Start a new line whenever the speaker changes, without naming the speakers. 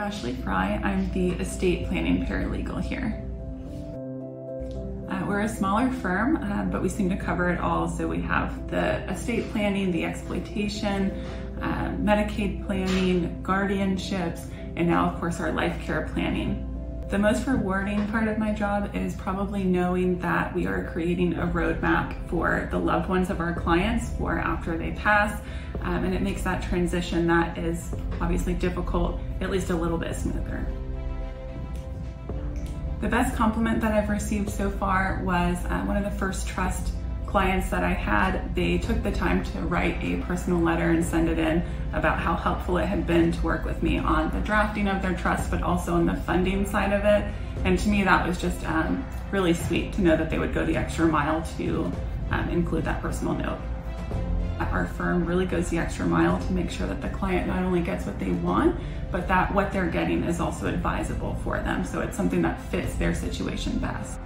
Ashley Fry. I'm the estate planning paralegal here. Uh, we're a smaller firm, uh, but we seem to cover it all. So we have the estate planning, the exploitation, uh, Medicaid planning, guardianships, and now of course our life care planning. The most rewarding part of my job is probably knowing that we are creating a roadmap for the loved ones of our clients for after they pass, um, and it makes that transition that is obviously difficult at least a little bit smoother. The best compliment that I've received so far was uh, one of the first trust clients that I had, they took the time to write a personal letter and send it in about how helpful it had been to work with me on the drafting of their trust, but also on the funding side of it. And to me, that was just um, really sweet to know that they would go the extra mile to um, include that personal note. Our firm really goes the extra mile to make sure that the client not only gets what they want, but that what they're getting is also advisable for them. So it's something that fits their situation best.